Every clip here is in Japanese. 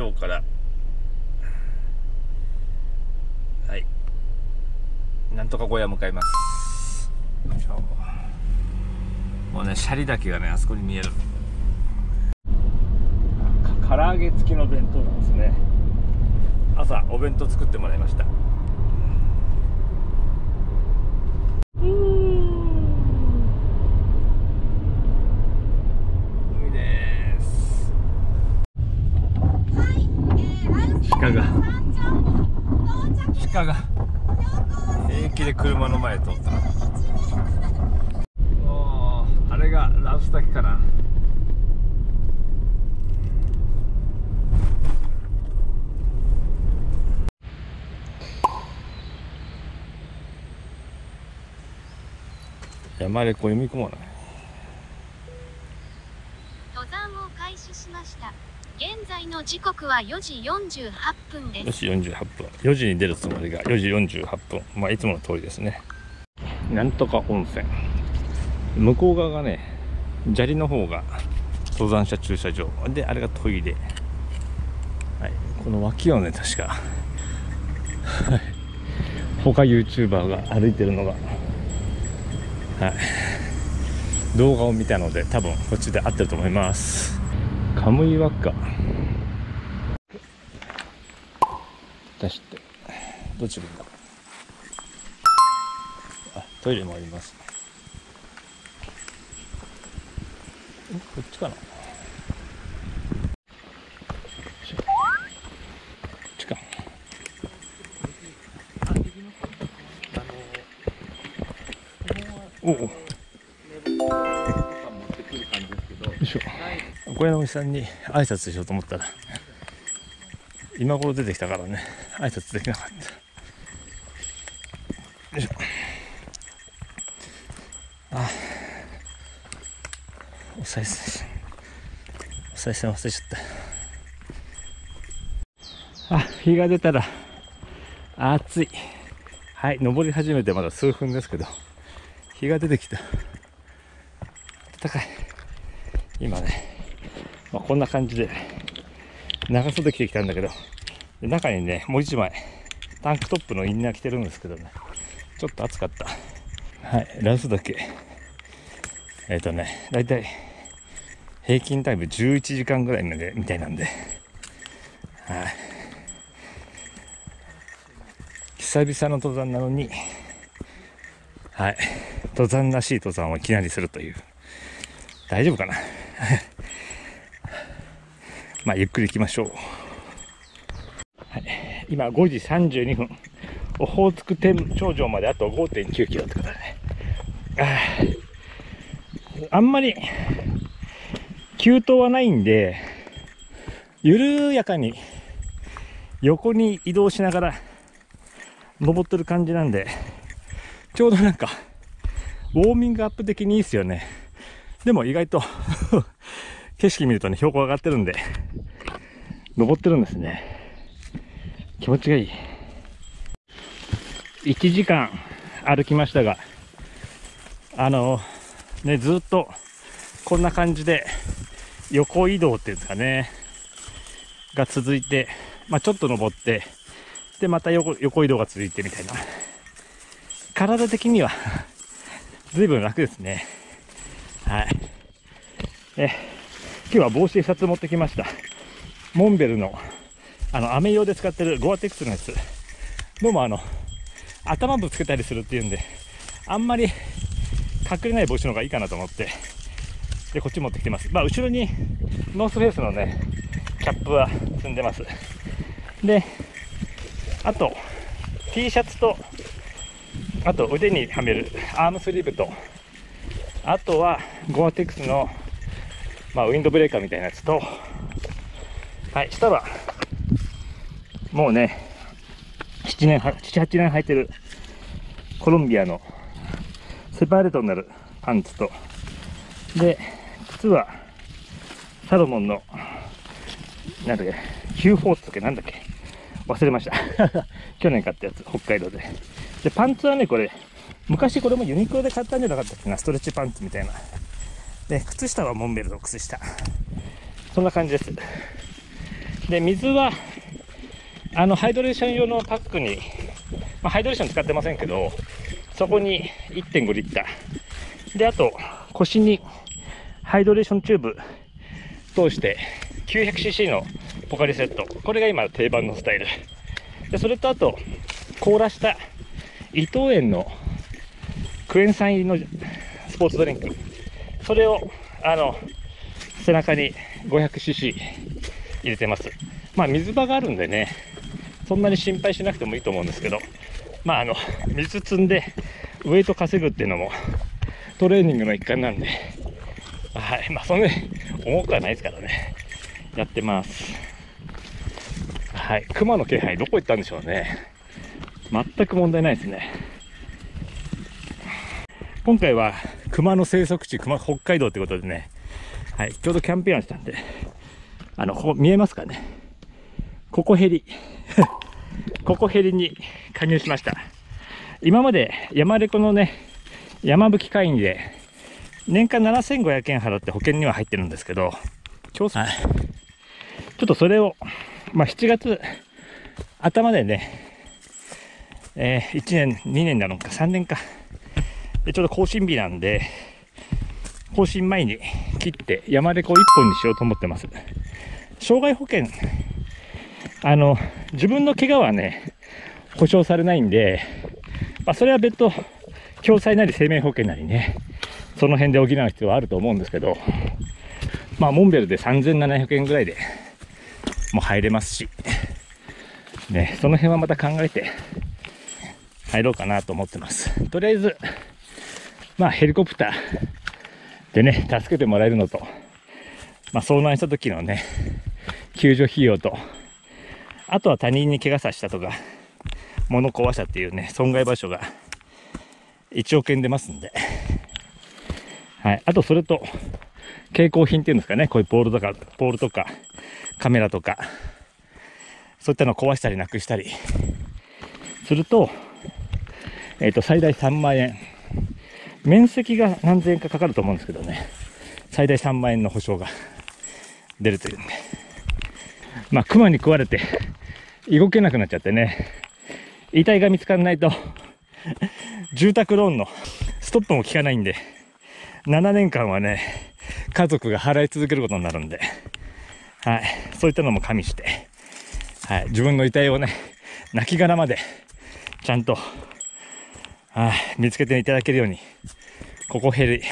斜里町から。はい。なんとか小屋向かいます。もうね斜里岳がねあそこに見える。か唐揚げ付きの弁当なんですね。朝お弁当作ってもらいました海です鹿が。鹿が。平気で車の前通ったおーあれがラウス滝かな。山でこう読み込まな。い登山を開始しました現在の時刻は4時48分で4す時48分。4時に出るつもりが4時48分。まあいつもの通りですね。なんとか温泉。向こう側がね砂利の方が登山者駐車場。であれがトイレ。はい。この脇をね確か他 YouTuber が歩いてるのが。はい。動画を見たので多分こっちで合ってると思います。カムイワッカ。出して。どっちがいいんだあトイレもあります。んこっちかな？こっちか。おお小屋のおじさんに挨拶しようと思ったら今頃出てきたからね挨拶できなかった。よいしょ。あお賽銭お賽銭忘れちゃった。あ日が出たら暑い。はい登り始めてまだ数分ですけど日が出てきた。暖かい。今ね、まあ、こんな感じで長袖着てきたんだけど中にねもう一枚タンクトップのインナー着てるんですけどねちょっと暑かった。はいラスだけ。えっ、とねだいたい平均タイム11時間ぐらいまでみたいなんで。はい。久々の登山なのにはい。登山らしい登山をいきなりするという。大丈夫かな？まあゆっくり行きましょう、はい、今5時32分。オホーツク天頂上まであと5.9キロってことだね。あんまり急登はないんで緩やかに横に移動しながら登ってる感じなんでちょうどなんかウォーミングアップ的にいいっすよね。でも意外と景色見るとね標高上がってるんで。登ってるんですね。気持ちがいい。1時間歩きましたがあのねずっとこんな感じで横移動っていうんですかねが続いて、まあ、ちょっと登ってでまた横横移動が続いてみたいな。体的には随分楽ですね。はい。え今日は帽子2つ持ってきました。モンベルのあの雨用で使ってるゴアテックスのやつ。どうもあの頭ぶつけたりするっていうんであんまり隠れない帽子の方がいいかなと思って。でこっち持ってきてます。まあ後ろにノースフェイスのねキャップは積んでます。であと T シャツとあと腕にはめるアームスリーブとあとはゴアテックスの、まあ、ウィンドブレーカーみたいなやつとはい下はもうね7年78年履いてるコロンビアのセパレートになるパンツとで靴はサロモンのなんだっけ Q4 ってっけなんだっけ忘れました。去年買ったやつ北海道で。でパンツはねこれ昔これもユニクロで買ったんじゃなかったっけなストレッチパンツみたいな。で靴下はモンベルの靴下。そんな感じです。で水はあのハイドレーション用のパックに、まあ、ハイドレーション使ってませんけどそこに1.5リッター。であと腰にハイドレーションチューブ通して 900cc のポカリスエット。これが今定番のスタイル。でそれとあと凍らした伊藤園のクエン酸入りのスポーツドリンク。それをあの背中に 500cc 入れてます。まあ水場があるんでねそんなに心配しなくてもいいと思うんですけどまああの水積んでウエイト稼ぐっていうのもトレーニングの一環なんではいまあそんなに重くはないですからね。やってます。はい熊の気配どこ行ったんでしょうね。全く問題ないですね。今回は熊の生息地熊北海道ということでね。はいちょうどキャンペーンしたんであのここ見えますかね。ここヘリ ここヘリに加入しました。今まで山レコのね山吹会員で年間7500円払って保険には入ってるんですけど今日、はい、ちょっとそれをまあ7月頭でねえー、1年、2年なのか、3年か。でちょうど更新日なんで、更新前に切って山レコ1本にしようと思ってます。障害保険、あの、自分の怪我はね、保証されないんで、まあ、それは別途、共済なり生命保険なりね、その辺で補う必要はあると思うんですけど、まあ、モンベルで3700円ぐらいでもう入れますし、ね、その辺はまた考えて、入ろうかなと思ってます。とりあえず、まあヘリコプターでね、助けてもらえるのと、まあ遭難した時のね、救助費用と、あとは他人に怪我させたとか、物壊したっていうね、損害賠償が1億円出ますんで、はい。あとそれと、蛍光品っていうんですかね、こういうポールとか、ポールとか、カメラとか、そういったのを壊したりなくしたり。すると、えっ、ー、と、最大3万円。面積が何千円かかかると思うんですけどね、最大3万円の保証が出るという。んで。まあ、熊に食われて、動けなくなっちゃってね、遺体が見つからないと、住宅ローンのストップも効かないんで、7年間はね、家族が払い続けることになるんで、はい、そういったのも加味して、はい、自分の遺体をね、亡骸まで、ちゃんとはい、見つけていただけるように、ここヘリ、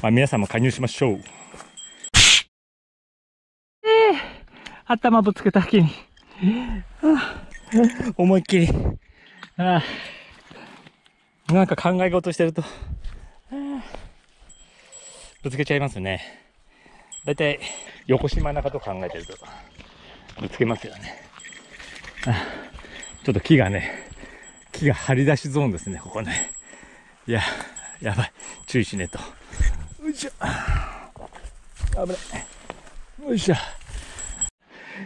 まあ、皆さんも加入しましょう。えー、頭ぶつけた木に、思いっきり、あなんか考え事してると、ぶつけちゃいますね。だいたい横島中と考えてると、ぶつけますよね。ちょっと木がね、木が張り出しゾーンですね、ここね。いや、やばい。注意しねえと。よいしょ。危ない。よいしょ。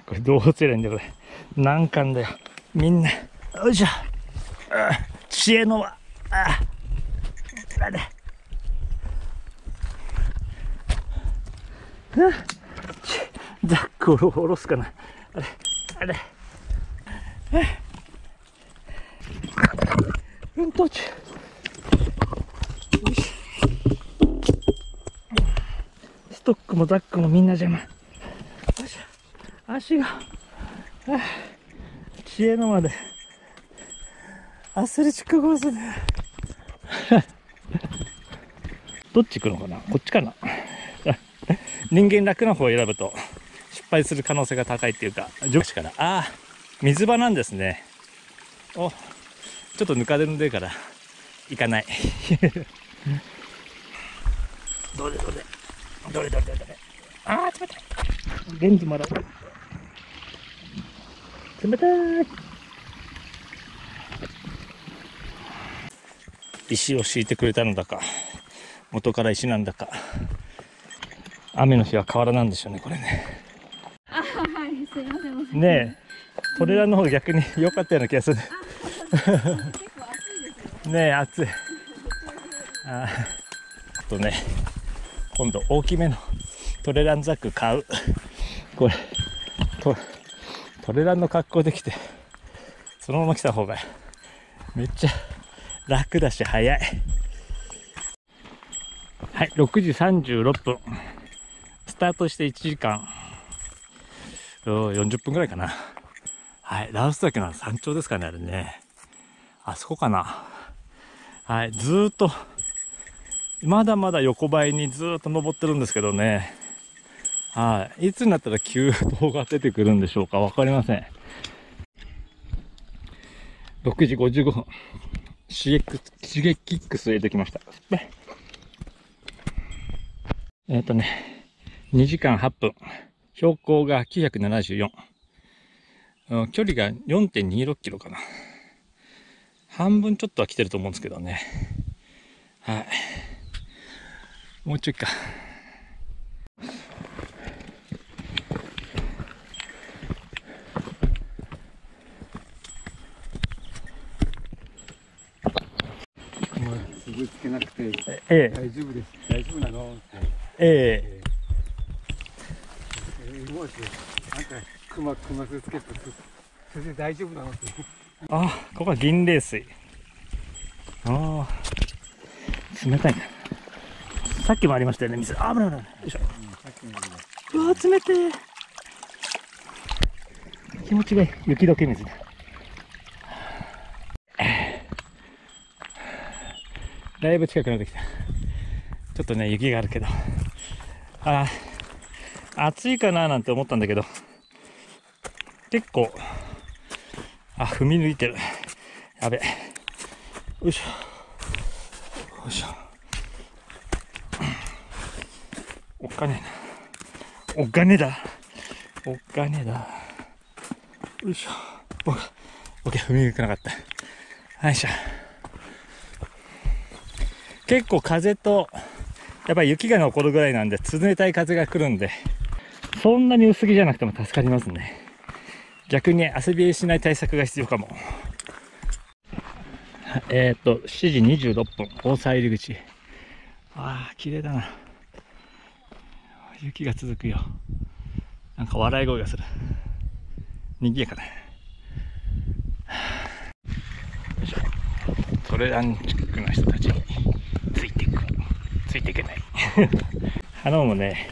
これどうすればいいんだ、これ。難関だよ。みんな。よいしょ。知恵の輪。ああ。だ。ザックを下ろすかな。あれ。あれ。運動中。ストックもザックもみんな邪魔。足が、知恵の間で、アスレチックコースで。どっち行くのかな？こっちかな？人間楽な方を選ぶと失敗する可能性が高いっていうか、女子から、ああ、水場なんですね。お、ちょっとぬかるんでるから行かない。どれどれ。どれどれどれ。どれああ冷たい。レンズもらう。冷たい。石を敷いてくれたのだか元から石なんだか雨の日は河原なんでしょうねこれね。あはいすいませんねえトレーラーの方が逆に良かったような気がする ねえ暑い。ああとね今度大きめのトレランザック買う。これトトレランの格好できてそのまま来た方がめっちゃ楽だし早い。はい6時36分。スタートして1時間。40分ぐらいかな。はいラウス岳の山頂ですかねあれね。あそこかな。はいずーっとまだまだ横ばいにずーっと登ってるんですけどね。はいいつになったら急登が出てくるんでしょうかわかりません。6時55分。シゲシゲキックス入れてきました。えっ、とね2時間8分。標高が974、距離が4.26キロかな。半分ちょっとは来てると思うんですけどね。はい。もうちょいか。もうすぐつけなくてええ。大丈夫です。大丈夫なの？ってええ。ー、もしあんた熊熊すつけてそれで大丈夫なの？ってえあここは銀冷水。ああ冷たいなさっきもありましたよね水。あ危ない危ない。よいしょ。さっきのよりうわ冷てえ気持ちがいい。雪解け水だ。だいぶ近くなってきた。ちょっとね雪があるけど。あ暑いかななんて思ったんだけど。結構あ踏み抜いてる。やべ。よいしょ。よいしょ。おっかねえな。おっかねえだ。おっかねえだ。よいしょ。おオッケー踏み抜けなかった。よいしょ。結構風とやっぱり雪が残るぐらいなんで冷たい風が来るんでそんなに薄着じゃなくても助かりますね。逆に汗びしない対策が必要かも。えっ、と7時26分大沢入り口。ああ綺麗だな。雪が続くよ。なんか笑い声がする。賑やかだ。よいしょトレランチックな人たちについていく。ついていけない。花もね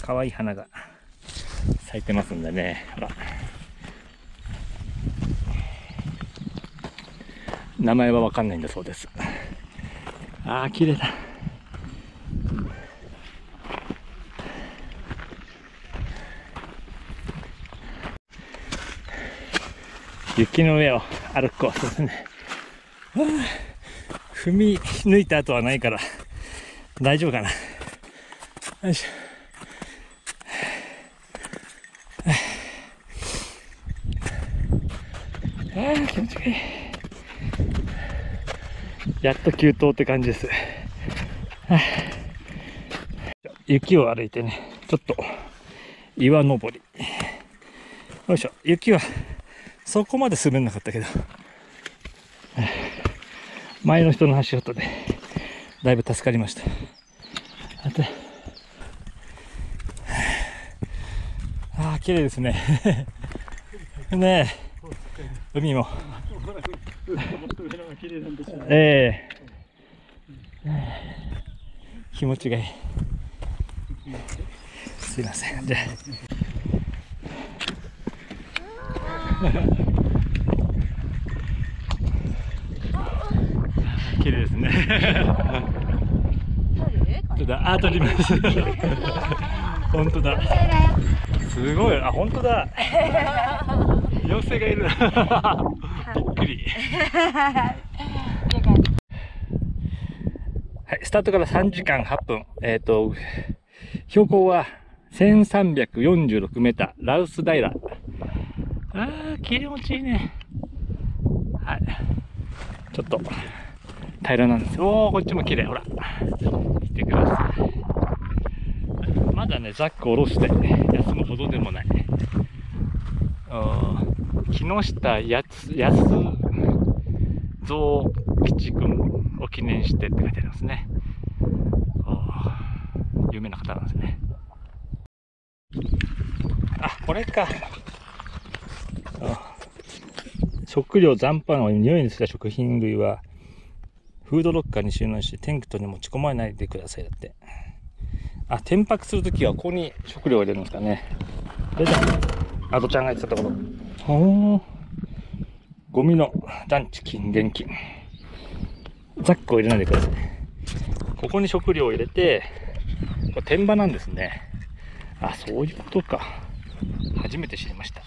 可愛い花が咲いてますんでね。ほら。名前はわかんないんだそうですああ綺麗だ雪の上を歩くコースですね。はあ踏み抜いた後はないから大丈夫かな。よいしょ。ああ、気持ちがいい。やっと急登って感じです。雪を歩いてね、ちょっと岩登り。よいしょ。雪はそこまで滑んなかったけど、前の人の足音で、だいぶ助かりました。あと、ああ、綺麗ですね。ねえ、海も。ええ気持ちがいい。すいません。じゃあ。綺麗ですね。ちょっとあ撮ります。本当だ。すごいあ本当だ。妖精がいる。びっくり。はいスタートから3時間8分。えっ、と標高は1346メーターラウス平。ああ気持ちいいね。はい。ちょっと平らなんです。おお、こっちも綺麗。ほら。見てください。まだね、ザック下ろして休むほどでもない。木下やつ、やす、像吉君を記念してって書いてありますね。有名な方なんですね。あ、これか。食料残飯を匂いについた食品類は、フードロッカーに収納してテントに持ち込まないでくださいだって。あ、転泊するときはここに食料を入れるんですかね。でじゃあ、アドちゃんが言ってたところ。ほー。ゴミのランチ金、現金。ザックを入れないでください。ここに食料を入れて、これ天場なんですね。あ、そういうことか。初めて知りました。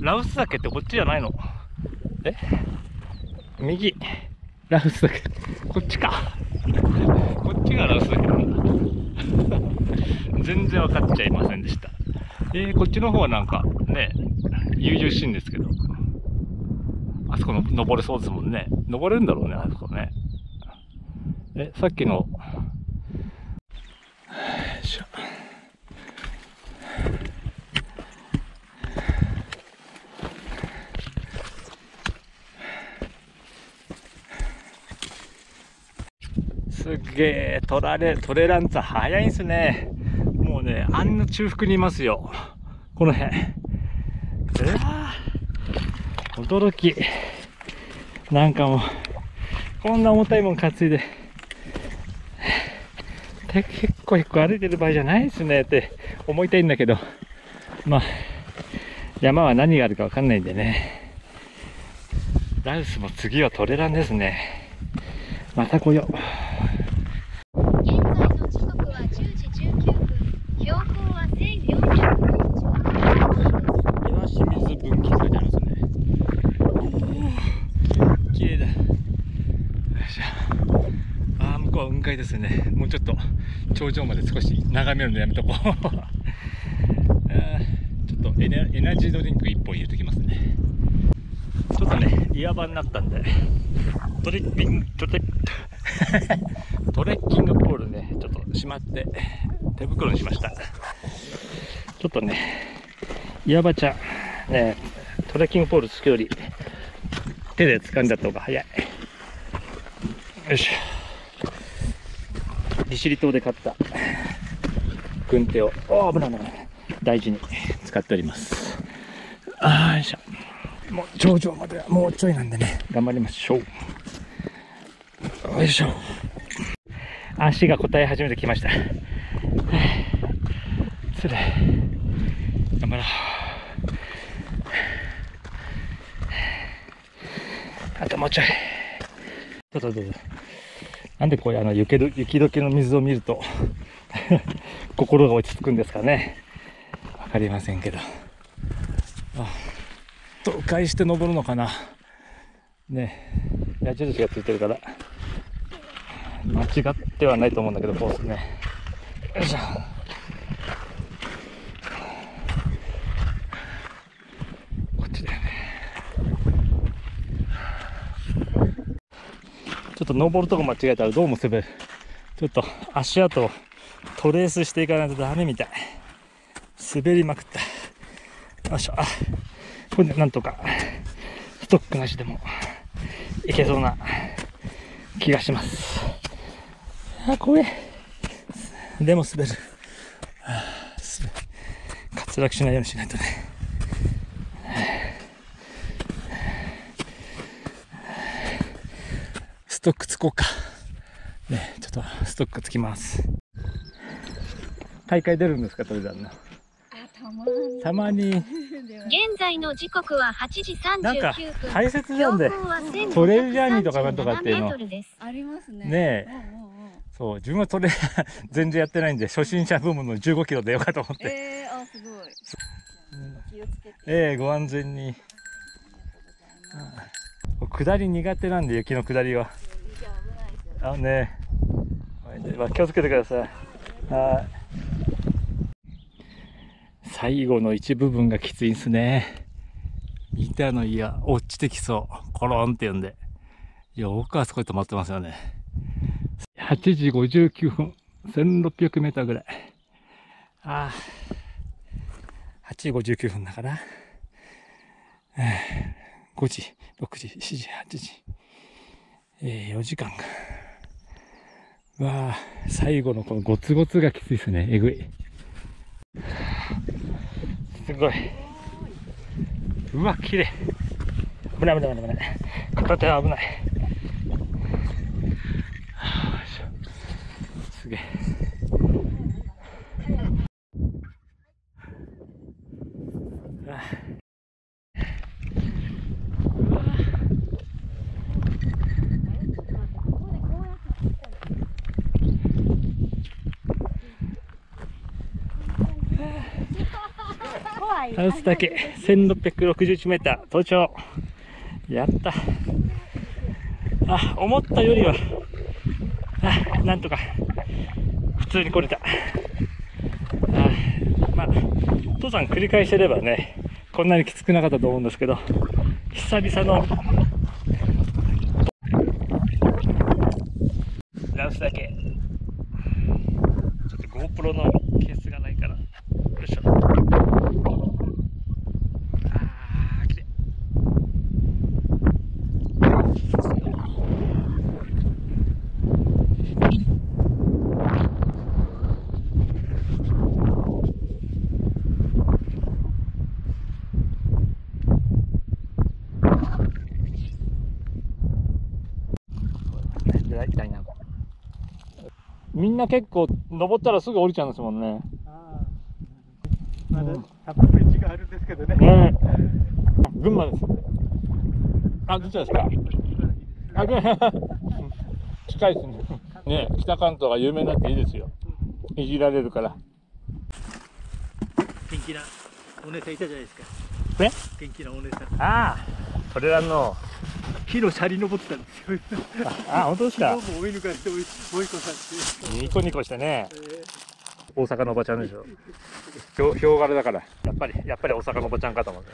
ラウス岳ってこっちじゃないの？え？右。ラウス岳。こっちか。こっちがラウス岳なんだ。全然分かっちゃいませんでした。えー、こっちの方はなんかね、悠々しいんですけど。あそこの登れそうですもんね。登れるんだろうね、あそこね。え、さっきの、し。すっげえ、トラレ、トレランツァ早いんすね。もうね、あんな中腹にいますよ。この辺。うわ驚き。なんかもう、こんな重たいもん担いで、れ結構結構歩いてる場合じゃないですねって思いたいんだけど、まあ、山は何があるかわかんないんでね。ラウスも次はトレランですね。また来よう。現在の時刻は10時19分。標高は1400岩清水分岐って書いてありますね。綺麗だ。よいしょ。ああ、向こうは雲海ですね。もうちょっと頂上まで少し眺めるのやめとこ う。ちょっとエネエナジードリンク1本入れてきますね。ちょっとね、岩場になったんで、トレッキング、トレ トレッキングポールね、ちょっとしまって、手袋にしました。ちょっとね、岩場ちゃん、ね、トレッキングポールつくより、手で掴んじゃった方が早い。よいしょ。利尻島で買った軍手を、おー危ない危ない大事に使っております。あーよいしょ。もう頂上まではもうちょいなんでね、頑張りましょう。よいしょ。足が答え始めてきました。つれ。頑張ろう。あともうちょい。ちょっとどうぞ。なんでこういうあの雪ど雪解けの水を見ると 心が落ち着くんですかね。わかりませんけど。あ、と、迂回して登るのかな。ね矢印がついてるから、間違ってはないと思うんだけど、こうですね。よいしょ。こっちだよね。ちょっと登るとこ間違えたらどうも滑る。ちょっと足跡をトレースしていかないとダメみたい。滑りまくった。よいしょ。あ、これでなんとか、ストックなしでもいけそうな気がします。あ、怖え。でも滑る。滑る。滑落しないようにしないとね。ストックつこうか。ね、ちょっとストックつきます。大会出るんですか、トレダンの？あ、たまに。現在の時刻は8時なんか39分。大切なんで標、高は1537トレイルジャーニーとかなんとかっていうの。ありますね。ねえうんうんうん。そう、自分はトレ全然やってないんで、初心者ブームの15キロでよかと思って。えー、あ、すごい。お気をつけて。ええご安全に。下り苦手なんで、雪の下りは。あ危ないですよ。あねまあ気をつけてください。はい。最後の一部分がきついんすね。見たのいや、落ちてきそう。コロンって言うんで。よくあそこで止まってますよね。8時59分。1600メーターぐらい。ああ。8時59分だから。5時、6時、7時、8時。えー、4時間か。わあ、最後のこのゴツゴツがきついですね。えぐい。すごい。うわ、綺麗。危ない危ない危ない危ない。片手は危ない。はあよいしょすげえ。あうわ怖いハウス岳1661メーター。登頂。やった。あ思ったよりは。あなんとか。普通に来れた。あまあ登山繰り返してればねこんなにきつくなかったと思うんですけど久々の。ラウスだけ。ちょっと GoPro のケースがないから。よいしょあー、綺麗。で大体なんかみんな結構登ったらすぐ降りちゃうんですもんね。あーまだ100分時間あるんですけどね。ね群馬です。あ、どちらですか？あ、近いですね。ね北関東が有名になっていいですよ。いじられるから。元気なお姉さんいたじゃないですか。え？元気なお姉さん。ああ、それらの、木のシャリ登ってたんですよ。あ、本当ですか？も追い抜かして追い追い越されて。ニコニコしてね、えー大阪のおばちゃんでしょ。ひょう、ひょう柄だから。やっぱり、やっぱり大阪のおばちゃんかと思って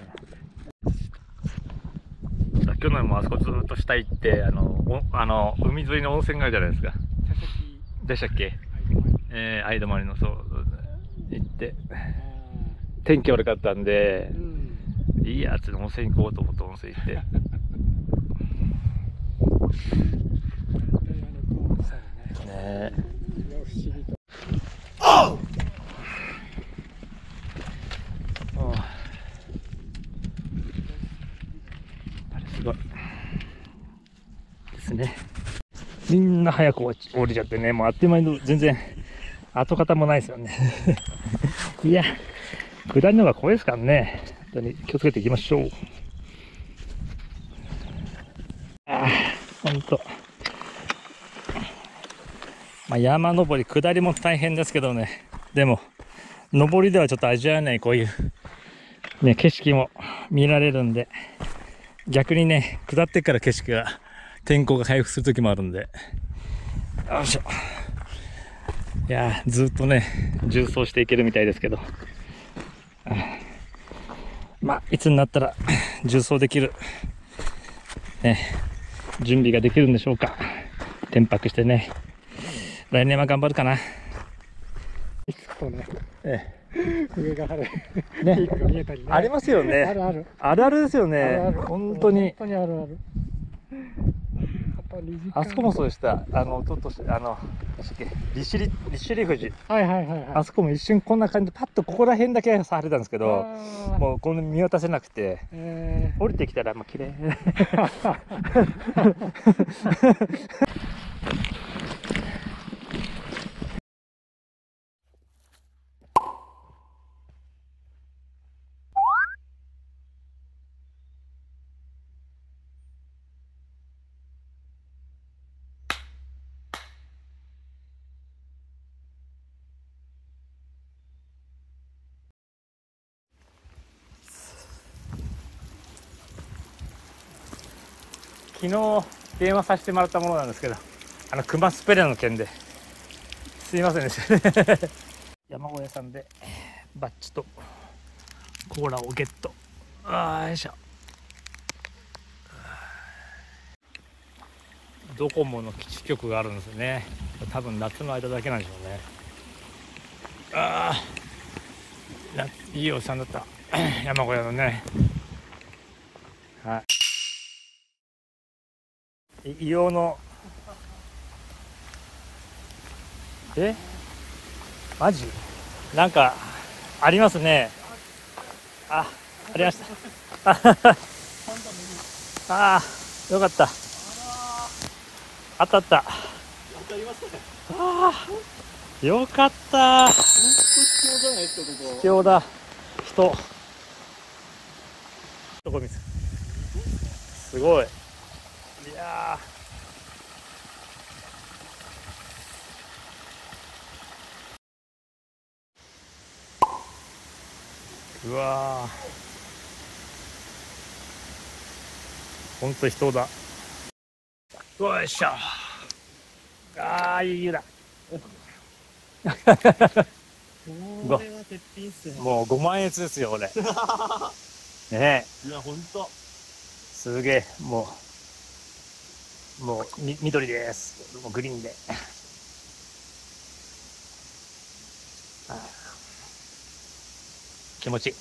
ね。去年もあそこずっと下行って、あの、おあの、海沿いの温泉があるじゃないですか。でしたっけ？えー、相泊まりのそう行ってあ天気悪かったんでーうん。いいやつで温泉行こうと思って温泉行ってね。え不思議と。あれすごいですねみんな早く降りちゃってねもうあっという間に全然跡形もないですよねいや下りの方が怖いですからね本当に気をつけていきましょうああほんとまあ、山登り下りも大変ですけどね。でも登りではちょっと味わえないこういうね景色も見られるんで。逆にね下ってから景色が天候が回復する時もあるんで。よいしょ。いやずっとね重走していけるみたいですけど。まあいつになったら重走できる。ね。準備ができるんでしょうか。転泊してね。来年は頑張るかな。ね、え上が晴れ、えね。ピークが見えたりね。ありますよね。あるある。あるあるですよね。あるある。本当に。本当にあるある。あと2時間あそこもそうでした。あの、ちょっとし、あの、利尻、利尻富士。はいはいはいはい。あそこも一瞬こんな感じで、パッとここら辺だけ晴れたんですけど、もうこの見渡せなくて、え降りてきたら、まあ、綺麗。日電話させてもらったものなんですけど、あの、熊スペレの件で、すいませんでした。山小屋さんで、バッチとコーラをゲット。あーよいしょ。ドコモの基地局があるんですよね。多分夏の間だけなんでしょうね。ああ、いいおじさんだった。山小屋のね。はい。い硫黄の。え？マジ？なんかありますね。あありました。ああよかった。あったった。ああよかった。貴重だ。人。どこ見せすごい。いやー。うわー。ほんと人だ。よいしょ。ああいい湯だ。これは鉄品っすね。もう5万円ですよこれ。ねえ。いや、ほんと。すげえ。もうもうみ緑です。もうグリーンで。気持ちいい。